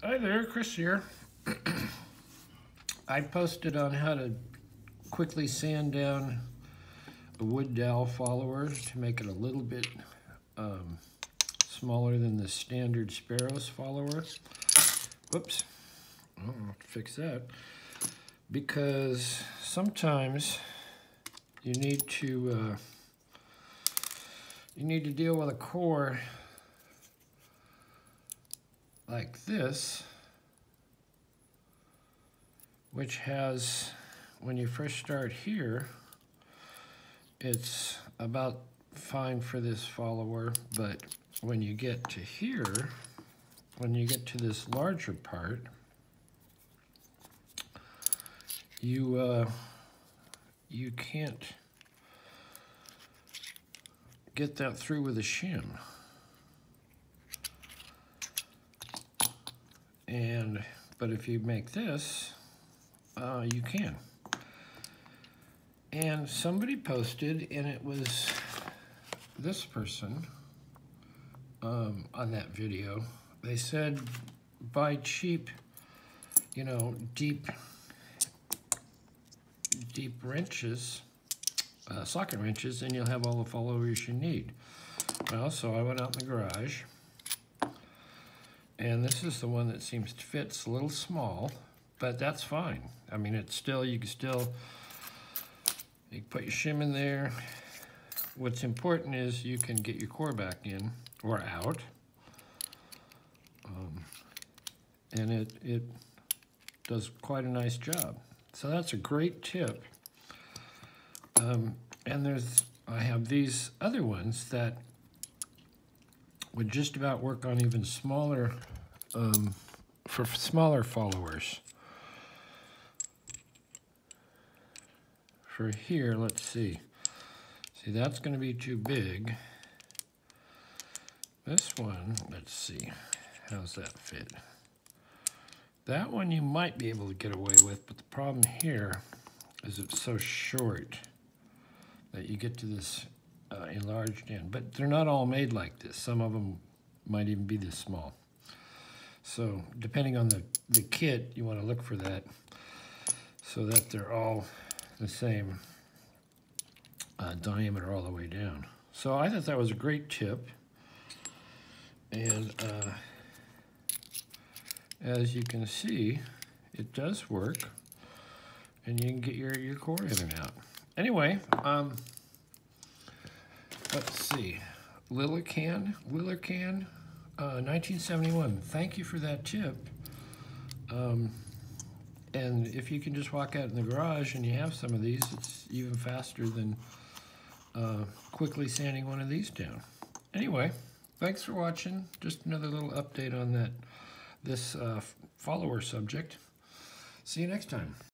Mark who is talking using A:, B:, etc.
A: Hi there, Chris here. I posted on how to quickly sand down a wood dowel follower to make it a little bit um, smaller than the standard Sparrows follower. Whoops, I'll fix that. Because sometimes you need to uh, you need to deal with a core like this, which has, when you first start here, it's about fine for this follower, but when you get to here, when you get to this larger part, you uh, you can't get that through with a shim. And, but if you make this, uh, you can. And somebody posted, and it was this person um, on that video. They said, buy cheap, you know, deep, deep wrenches, uh, socket wrenches, and you'll have all the followers you need. Well, so I went out in the garage, and this is the one that seems to fit. It's a little small, but that's fine. I mean, it's still, you can still, you can put your shim in there. What's important is you can get your core back in or out. Um, and it, it does quite a nice job. So that's a great tip. Um, and there's, I have these other ones that would just about work on even smaller, um, for smaller followers. For here, let's see. See, that's going to be too big. This one, let's see. How's that fit? That one you might be able to get away with, but the problem here is it's so short that you get to this uh, enlarged in. But they're not all made like this. Some of them might even be this small. So depending on the, the kit, you want to look for that so that they're all the same uh, diameter all the way down. So I thought that was a great tip. And uh, as you can see, it does work. And you can get your, your core in and out. Anyway, um, let's see. Lilrican, Lilrican, uh, 1971. Thank you for that tip. Um, and if you can just walk out in the garage and you have some of these, it's even faster than uh, quickly sanding one of these down. Anyway, thanks for watching. Just another little update on that this uh, follower subject. See you next time.